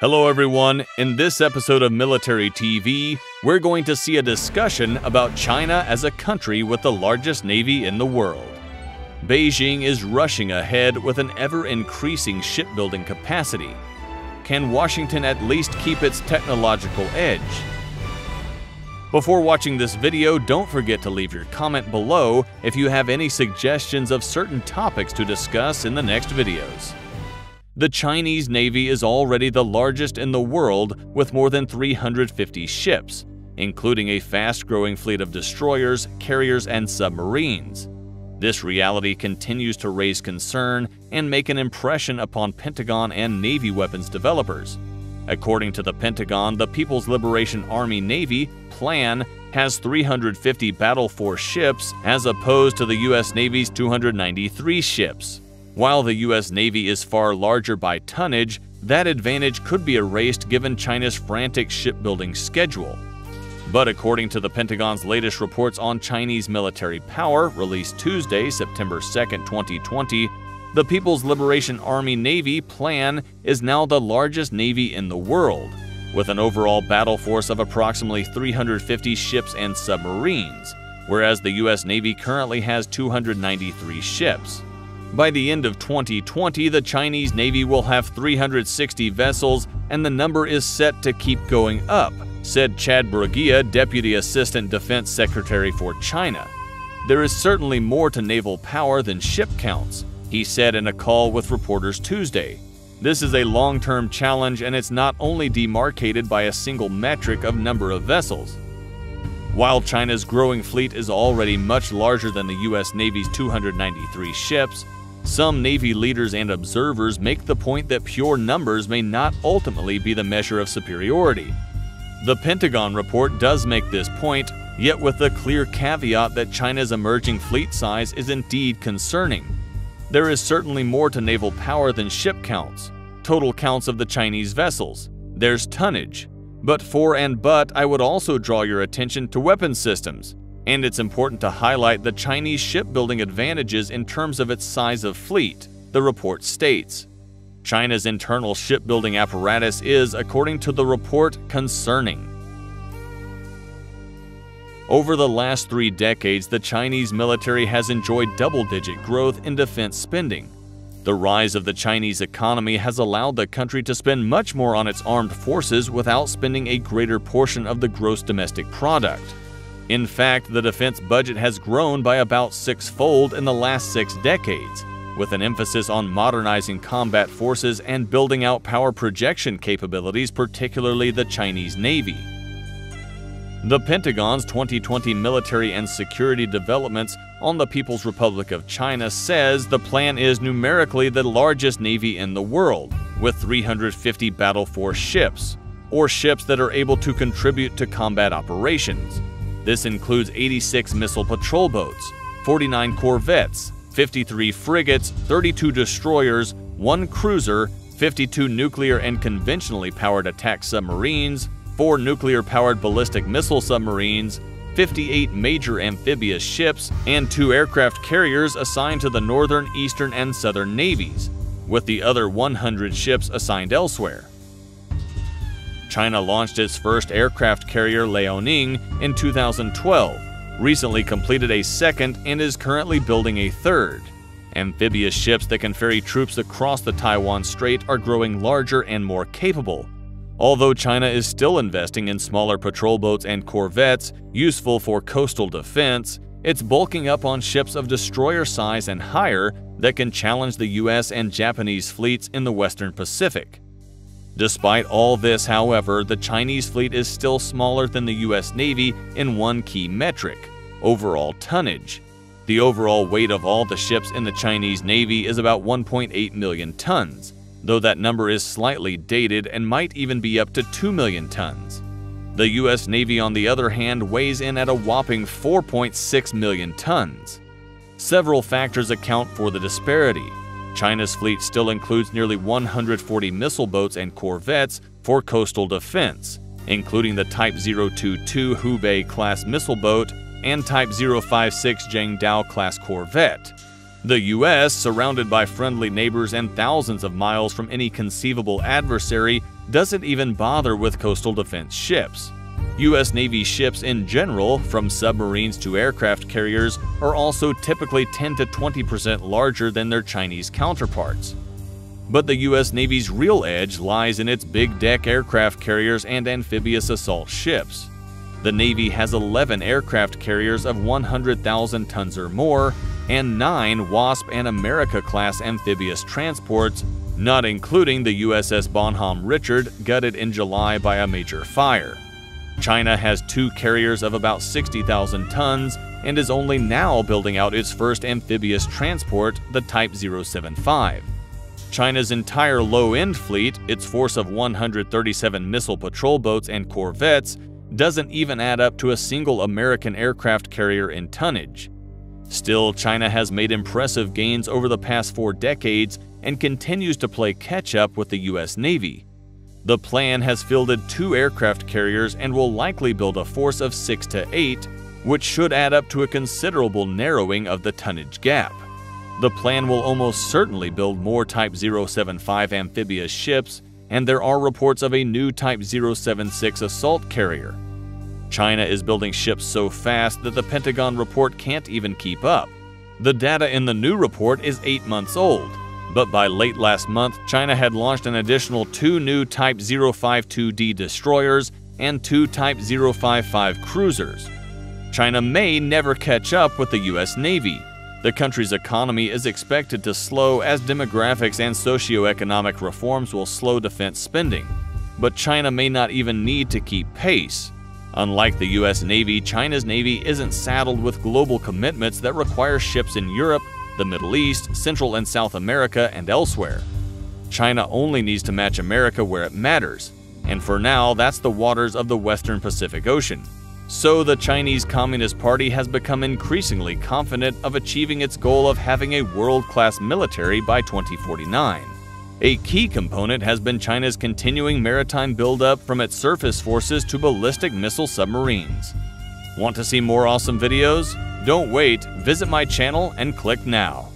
Hello, everyone. In this episode of Military TV, we're going to see a discussion about China as a country with the largest navy in the world. Beijing is rushing ahead with an ever increasing shipbuilding capacity. Can Washington at least keep its technological edge? Before watching this video, don't forget to leave your comment below if you have any suggestions of certain topics to discuss in the next videos. The Chinese Navy is already the largest in the world with more than 350 ships, including a fast-growing fleet of destroyers, carriers, and submarines. This reality continues to raise concern and make an impression upon Pentagon and Navy weapons developers. According to the Pentagon, the People's Liberation Army Navy PLAN has 350 Battle Force ships as opposed to the U.S. Navy's 293 ships. While the U.S. Navy is far larger by tonnage, that advantage could be erased given China's frantic shipbuilding schedule. But according to the Pentagon's latest reports on Chinese military power, released Tuesday, September 2, 2020, the People's Liberation Army Navy PLAN is now the largest navy in the world, with an overall battle force of approximately 350 ships and submarines, whereas the U.S. Navy currently has 293 ships. By the end of 2020, the Chinese Navy will have 360 vessels, and the number is set to keep going up, said Chad Sbragia, Deputy Assistant Defense Secretary for China. There is certainly more to naval power than ship counts, he said in a call with reporters Tuesday. This is a long term challenge, and it's not only demarcated by a single metric of number of vessels. While China's growing fleet is already much larger than the U.S. Navy's 293 ships, some Navy leaders and observers make the point that pure numbers may not ultimately be the measure of superiority. The Pentagon report does make this point, yet with the clear caveat that China's emerging fleet size is indeed concerning. There is certainly more to naval power than ship counts, total counts of the Chinese vessels. There's tonnage. But for and but, I would also draw your attention to weapon systems and it's important to highlight the Chinese shipbuilding advantages in terms of its size of fleet, the report states. China's internal shipbuilding apparatus is, according to the report, concerning. Over the last three decades, the Chinese military has enjoyed double-digit growth in defense spending. The rise of the Chinese economy has allowed the country to spend much more on its armed forces without spending a greater portion of the gross domestic product. In fact, the defense budget has grown by about sixfold in the last six decades, with an emphasis on modernizing combat forces and building out power projection capabilities, particularly the Chinese Navy. The Pentagon's 2020 Military and Security Developments on the People's Republic of China says the PLAN is numerically the largest navy in the world, with 350 battle force ships, or ships that are able to contribute to combat operations. This includes 86 missile patrol boats, 49 corvettes, 53 frigates, 32 destroyers, 1 cruiser, 52 nuclear and conventionally powered attack submarines, 4 nuclear powered ballistic missile submarines, 58 major amphibious ships, and 2 aircraft carriers assigned to the Northern, Eastern, and Southern Navies, with the other 100 ships assigned elsewhere. China launched its first aircraft carrier Liaoning in 2012, recently completed a second, and is currently building a third. Amphibious ships that can ferry troops across the Taiwan Strait are growing larger and more capable. Although China is still investing in smaller patrol boats and corvettes useful for coastal defense, it's bulking up on ships of destroyer size and higher that can challenge the US and Japanese fleets in the Western Pacific. Despite all this, however, the Chinese fleet is still smaller than the US Navy in one key metric overall tonnage. The overall weight of all the ships in the Chinese Navy is about 1.8 million tons, though that number is slightly dated and might even be up to 2 million tons. The US Navy, on the other hand, weighs in at a whopping 4.6 million tons. Several factors account for the disparity, China's fleet still includes nearly 140 missile boats and corvettes for coastal defense, including the Type 022 Houbei class missile boat and Type 056 Jiangdao class corvette. The U.S., surrounded by friendly neighbors and thousands of miles from any conceivable adversary, doesn't even bother with coastal defense ships. U.S. Navy ships in general, from submarines to aircraft carriers, are also typically 10 to 20% larger than their Chinese counterparts. But the U.S. Navy's real edge lies in its big deck aircraft carriers and amphibious assault ships. The Navy has 11 aircraft carriers of 100,000 tons or more and 9 WASP and America class amphibious transports, not including the USS Bonhomme Richard, gutted in July by a major fire. China has two carriers of about 60,000 tons and is only now building out its first amphibious transport, the Type 075. China's entire low end fleet, its force of 137 missile patrol boats and corvettes, doesn't even add up to a single American aircraft carrier in tonnage. Still, China has made impressive gains over the past four decades and continues to play catch up with the US Navy. The PLAN has fielded two aircraft carriers and will likely build a force of six to eight, which should add up to a considerable narrowing of the tonnage gap. The PLAN will almost certainly build more Type 075 amphibious ships, and there are reports of a new Type 076 assault carrier. China is building ships so fast that the Pentagon report can't even keep up. The data in the new report is eight months old, but by late last month, China had launched an additional two new Type 052D destroyers and two Type 055 cruisers. China may never catch up with the US Navy. The country's economy is expected to slow as demographics and socioeconomic reforms will slow defense spending. But China may not even need to keep pace. Unlike the US Navy, China's Navy isn't saddled with global commitments that require ships in Europe the Middle East, Central and South America, and elsewhere. China only needs to match America where it matters, and for now, that's the waters of the Western Pacific Ocean. So, the Chinese Communist Party has become increasingly confident of achieving its goal of having a world class military by 2049. A key component has been China's continuing maritime buildup from its surface forces to ballistic missile submarines. Want to see more awesome videos? Don't wait, visit my channel and click now.